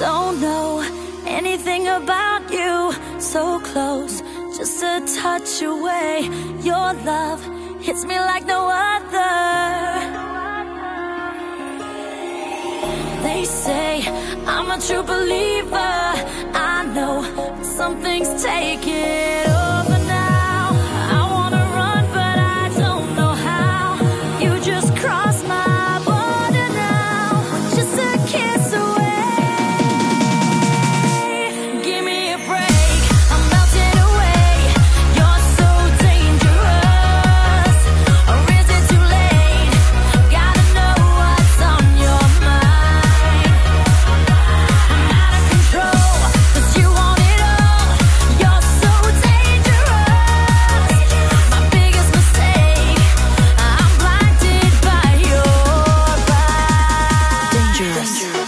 Don't know anything about you. So close, just a touch away. Your love hits me like no other. They say I'm a true believer. I know something's taken. dangerous.